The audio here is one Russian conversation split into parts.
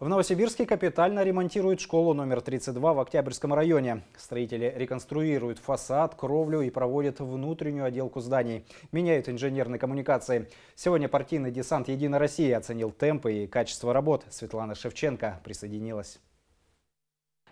В Новосибирске капитально ремонтируют школу номер 32 в Октябрьском районе. Строители реконструируют фасад, кровлю и проводят внутреннюю отделку зданий. Меняют инженерные коммуникации. Сегодня партийный десант «Единая Россия» оценил темпы и качество работ. Светлана Шевченко присоединилась.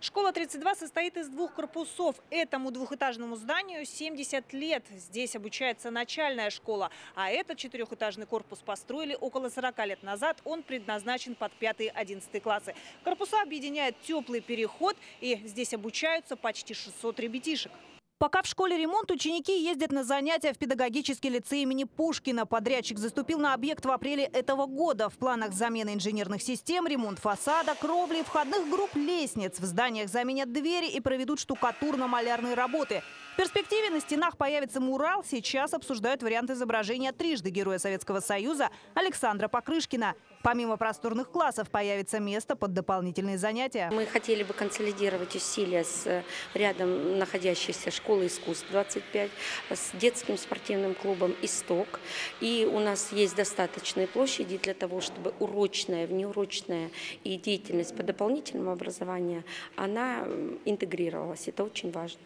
Школа 32 состоит из двух корпусов. Этому двухэтажному зданию 70 лет. Здесь обучается начальная школа. А этот четырехэтажный корпус построили около 40 лет назад. Он предназначен под 5-11 классы. Корпуса объединяет теплый переход. И здесь обучаются почти 600 ребятишек. Пока в школе ремонт, ученики ездят на занятия в педагогический лицей имени Пушкина. Подрядчик заступил на объект в апреле этого года. В планах замены инженерных систем, ремонт фасада, кровли, входных групп лестниц. В зданиях заменят двери и проведут штукатурно-малярные работы. В перспективе на стенах появится мурал. Сейчас обсуждают вариант изображения трижды Героя Советского Союза Александра Покрышкина. Помимо просторных классов появится место под дополнительные занятия. Мы хотели бы консолидировать усилия с э, рядом находящейся школой искусств 25, с детским спортивным клубом «Исток». И у нас есть достаточные площади для того, чтобы урочная, внеурочная и деятельность по дополнительному образованию, она интегрировалась. Это очень важно.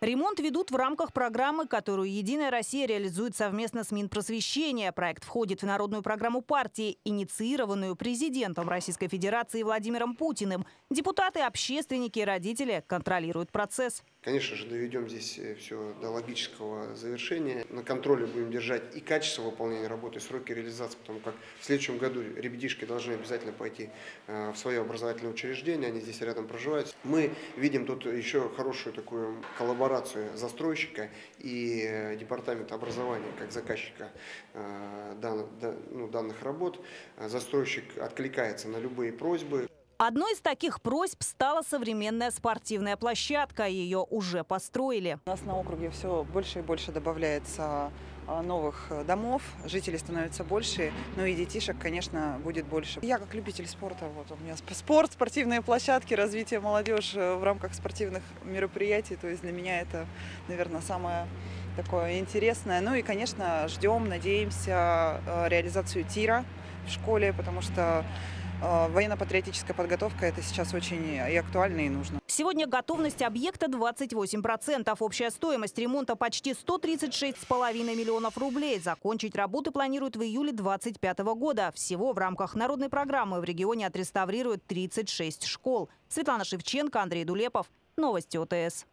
Ремонт ведут в рамках программы, которую «Единая Россия» реализует совместно с Минпросвещения. Проект входит в народную программу партии, инициированную президентом Российской Федерации Владимиром Путиным. Депутаты, общественники и родители контролируют процесс. Конечно же, доведем здесь э, все до логического завершения. На контроле будем держать и качество выполнения работы, и сроки реализации, потому как в следующем году ребятишки должны обязательно пойти э, в свое образовательное учреждение, они здесь рядом проживают. Мы видим тут еще хорошую такую коллаборацию застройщика и э, департамента образования как заказчика ну, данных работ. Застройщик откликается на любые просьбы. Одной из таких просьб стала современная спортивная площадка. Ее уже построили. У нас на округе все больше и больше добавляется а, новых э, домов, жителей становится больше, ну и детишек, конечно, будет больше. Я как любитель спорта, вот у меня спорт, спортивные площадки, развитие молодежи в рамках спортивных мероприятий, то есть для меня это, наверное, самое такое интересное. Ну и, конечно, ждем, надеемся э, реализацию тира в школе, потому что военно-патриотическая подготовка – это сейчас очень и актуально, и нужно. Сегодня готовность объекта 28%. Общая стоимость ремонта почти 136,5 миллионов рублей. Закончить работы планируют в июле 2025 года. Всего в рамках народной программы в регионе отреставрируют 36 школ. Светлана Шевченко, Андрей Дулепов. Новости ОТС.